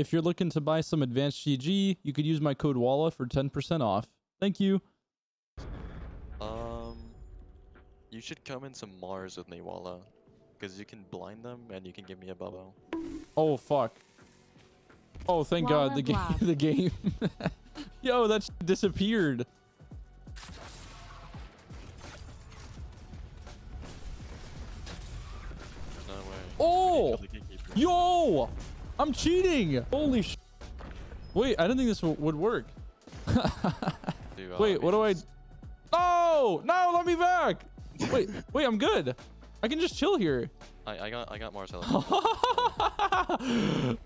If you're looking to buy some advanced GG, you could use my code WALLAH for 10% off. Thank you. Um, you should come in some Mars with me, Wallah, because you can blind them and you can give me a bubble. Oh fuck. Oh thank God the game the game. Yo, that disappeared. No way. Oh! Kill the gatekeeper. Yo! I'm cheating. Holy sh! Wait, I didn't think this would work. Dude, Wait, what do I? Oh, No! Let me back. Wait, wait, I'm good. I can just chill here. I, I got I got Mars health.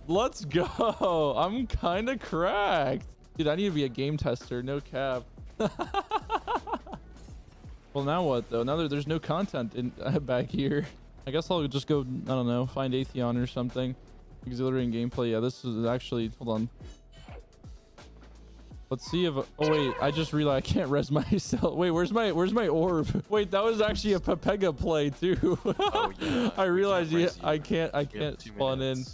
Let's go. I'm kind of cracked. Dude, I need to be a game tester. No cap. well, now what, though? Now that there's no content in back here. I guess I'll just go, I don't know, find Atheon or something. Exhilarating gameplay. Yeah, this is actually... Hold on. Let's see if... Oh, wait. I just realized I can't res myself. Wait, where's my where's my orb? Wait, that was actually a Pepega play, too. Oh, yeah, I realized you. I can't I can't spawn in.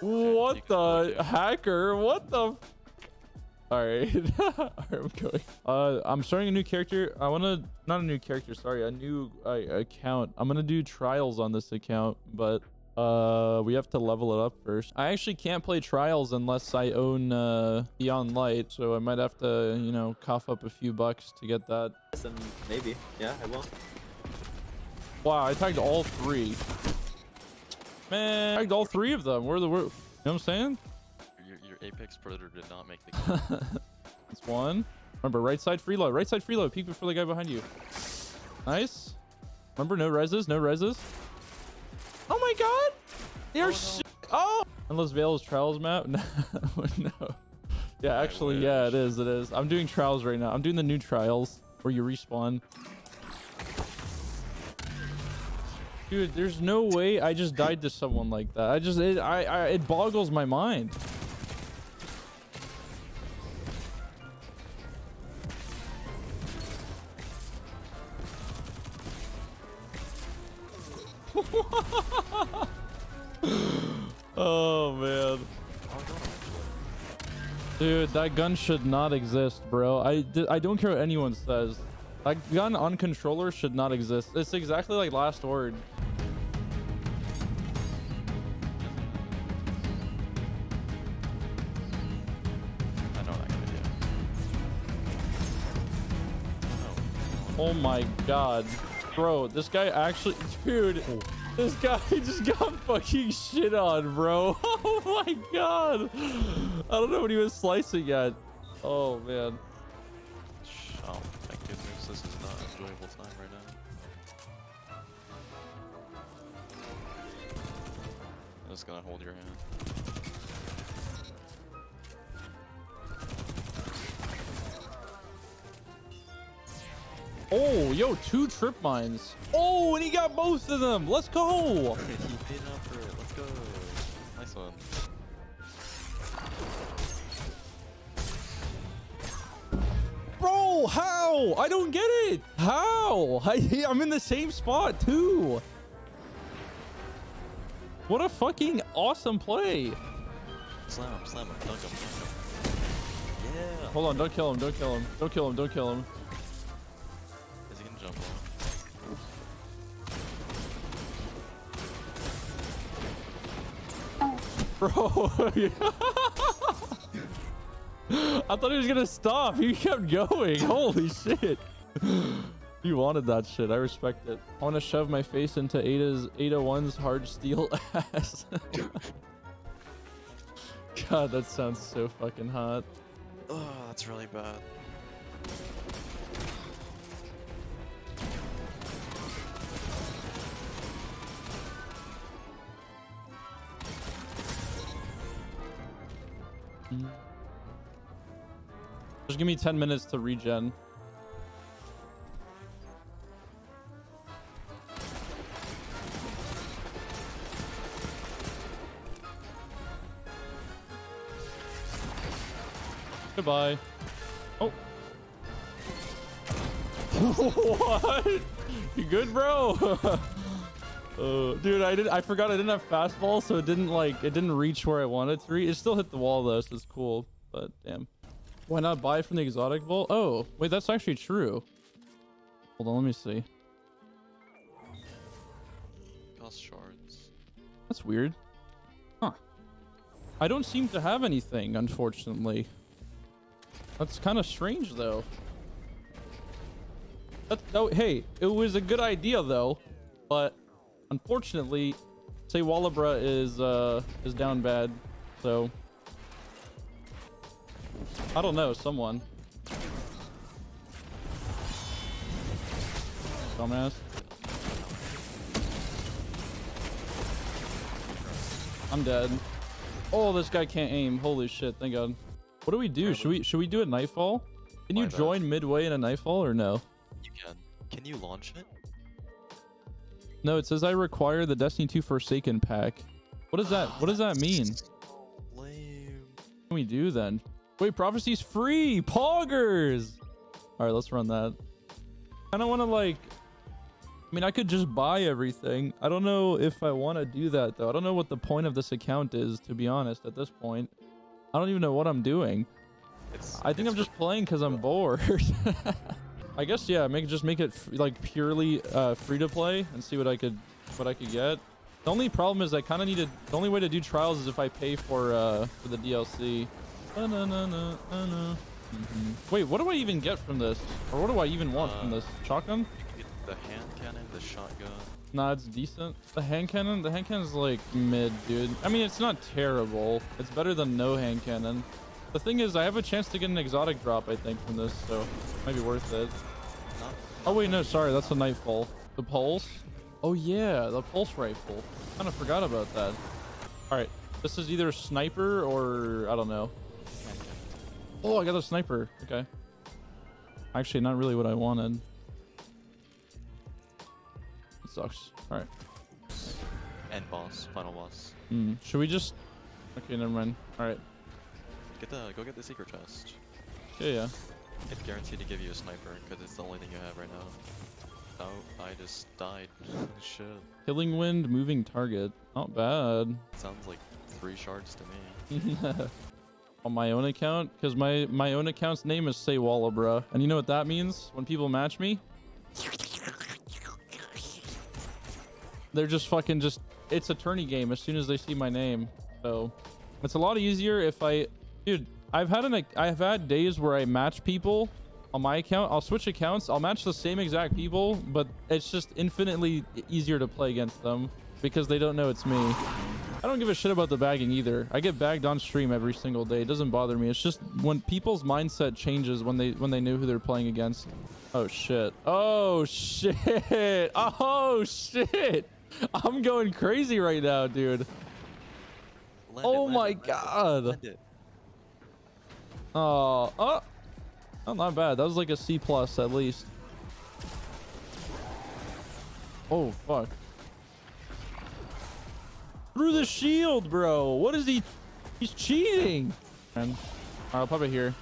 What the hacker? What the? All right, All right, I'm going. Uh, I'm starting a new character. I want to not a new character. Sorry, a new uh, account. I'm gonna do trials on this account, but uh, we have to level it up first. I actually can't play trials unless I own uh Beyond Light, so I might have to you know cough up a few bucks to get that. Then maybe. Yeah, I will. Wow, I tagged all three. Man, I tagged all three of them. Where the where? You know what I'm saying? Apex Predator did not make the game. That's one. Remember, right side freeload. Right side freeload. Peek before the guy behind you. Nice. Remember, no reses. No reses. Oh my god! You're Oh, no. Oh! Unless Vale's trials map? No. no. Yeah, actually, yeah, it is. It is. I'm doing trials right now. I'm doing the new trials where you respawn. Dude, there's no way I just died to someone like that. I just, it, I, I, it boggles my mind. Oh man. Dude, that gun should not exist, bro. I, I don't care what anyone says. That gun on controller should not exist. It's exactly like Last Word. I know that gonna do. Oh my god. Bro, this guy actually... Dude, oh. This guy just got fucking shit on, bro. Oh my god. I don't know what he was slicing at. Oh, man. Oh, thank goodness this is not enjoyable time right now. I'm just gonna hold your hand. Oh, yo, two trip mines. Oh, and he got both of them. Let's go. he paid up for it. Let's go. Nice one. Bro, how? I don't get it. How? I, I'm in the same spot, too. What a fucking awesome play. Slam him, slam him, dunk him, dunk him. Yeah. Hold on, don't kill him, don't kill him. Don't kill him, don't kill him. Jump on? Bro, I thought he was gonna stop. He kept going. Holy shit. You wanted that shit. I respect it. I want to shove my face into Ada's Ada One's hard steel ass. God, that sounds so fucking hot. Oh, that's really bad. Just give me 10 minutes to regen. Goodbye. Oh. what? You good, bro? Uh, dude, I did. I forgot I didn't have fastball, so it didn't like it didn't reach where I wanted to reach. It still hit the wall though, so it's cool. But damn, why not buy from the exotic vault? Oh, wait, that's actually true. Hold on, let me see. Cost shards. That's weird. Huh. I don't seem to have anything, unfortunately. That's kind of strange, though. That, oh, hey, it was a good idea, though. But, unfortunately, SayWallahBruh is, uh, is down bad. So, I don't know, someone. Dumbass. I'm dead. Oh, this guy can't aim. Holy shit, thank god. What do we do? Should we should we do a nightfall? Can you join midway in a nightfall or no? You can. Can you launch it? No, it says I require the Destiny 2 Forsaken pack. What does that what does that mean? Lame. What can we do then? Wait, prophecy's free! Poggers! Alright, let's run that. I don't wanna like I mean I could just buy everything. I don't know if I wanna do that though. I don't know what the point of this account is, to be honest, at this point. I don't even know what I'm doing. It's, I think I'm just playing because I'm bored. I guess yeah, make just make it like purely uh, free to play and see what I could what I could get. The only problem is I kind of need to. The only way to do trials is if I pay for uh for the DLC. Da-na-na-na, na-na. Mhm. Wait, what do I even get from this? Or what do I even want from Uh, this? Shotgun? You can get the hand cannon, the shotgun. Nah, it's decent. The hand cannon, the hand cannon's like mid, dude. I mean, it's not terrible. It's better than no hand cannon. The thing is, I have a chance to get an exotic drop, I think, from this, so it might be worth it. Oh wait, no, sorry, that's a nightfall. The pulse? Oh yeah, the pulse rifle. Kind of forgot about that. All right, this is either sniper or I don't know. Oh, I got a sniper. Okay. Actually, not really what I wanted. It sucks. All right. End boss, final boss. Hmm. Should we just? Okay, never mind. All right. Get the go get the secret chest. Yeah, yeah. It's guaranteed to give you a sniper because it's the only thing you have right now. Oh, I just died. Shit. Killing wind, moving target. Not bad. Sounds like three shards to me. on my own account because my my own account's name is SayWallahBruh, and you know what that means? When people match me? They're just fucking just it's a tourney game as soon as they see my name. So it's a lot easier if i dude i've had an i've had days where i match people on my account. I'll switch accounts. I'll match the same exact people but it's just infinitely easier to play against them because they don't know it's me I don't give a shit about the bagging either. I get bagged on stream every single day. It doesn't bother me. It's just when people's mindset changes when they when they knew who they're playing against. Oh shit. Oh shit. Oh shit. I'm going crazy right now, dude. Oh it, my it, God. it. Oh, oh. Oh, not bad. That was like a C plus at least. Oh fuck. Through the shield, bro. What is he? He's cheating. Alright, I'll pop it here.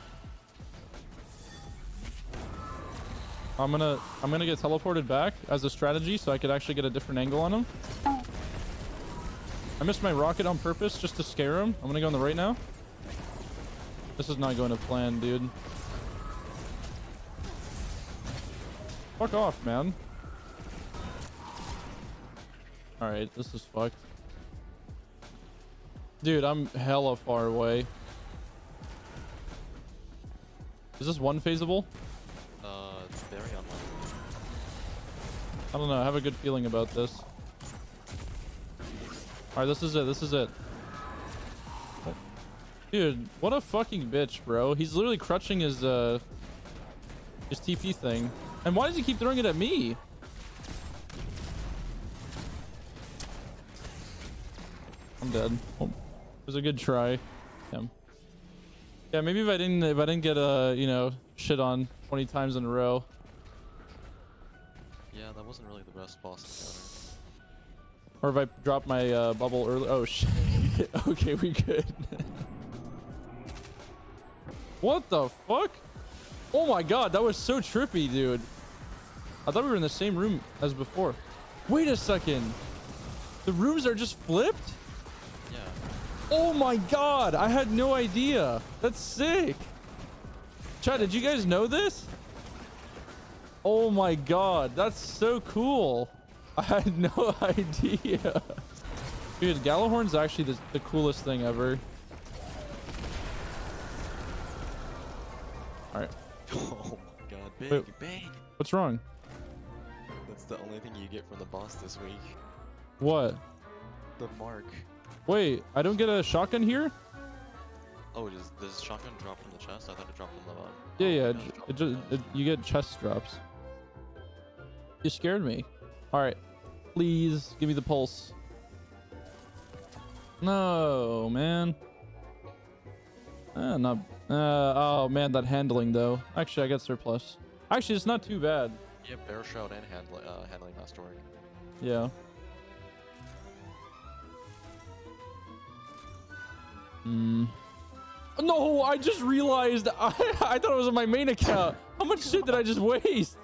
I'm gonna I'm gonna get teleported back as a strategy so I could actually get a different angle on him. I missed my rocket on purpose just to scare him. I'm gonna go on the right now. This is not going to plan, dude. Fuck off, man. Alright, this is fucked. Dude, I'm hella far away. Is this one phasable? Uh, it's very unlikely. I don't know. I have a good feeling about this. Alright, this is it. This is it. Dude, what a fucking bitch, bro. He's literally crutching his, uh... His TP thing. And why does he keep throwing it at me? I'm dead. Oh, was a good try. Yeah, maybe if I didn't, if I didn't get, uh, you know, shit on 20 times in a row. Yeah, that wasn't really the best boss encounter. Or if I dropped my uh, bubble early. Oh shit. okay, we good. what the fuck? Oh my god, that was so trippy, dude. I thought we were in the same room as before. Wait a second. The rooms are just flipped? Yeah. Oh my god, I had no idea. That's sick. Chad, did you guys know this? Oh my god, that's so cool. I had no idea. Dude, Gjallarhorn's actually the, the coolest thing ever. Alright, Oh my god, big, Wait. big. what's wrong? That's the only thing you get from the boss this week. What? The mark. Wait, I don't get a shotgun here? Oh, does does shotgun drop from the chest? I thought it dropped from the bottom. Yeah, Oh, yeah, it it, does ju- drop it from just, it, you get chest drops. You scared me. All right, please give me the pulse. No, man. Uh, not. Uh, oh man, that handling though. Actually, I get surplus. Actually, it's not too bad. Yeah, bear shroud and handle, uh, handling masterwork. Yeah. Hmm. No, I just realized I, I thought it was on my main account. How much shit did I just waste?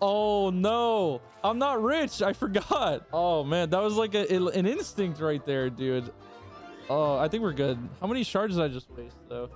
Oh no, I'm not rich. I forgot. Oh man, that was like a, an instinct right there, dude. Oh, I think we're good. How many shards did I just waste though?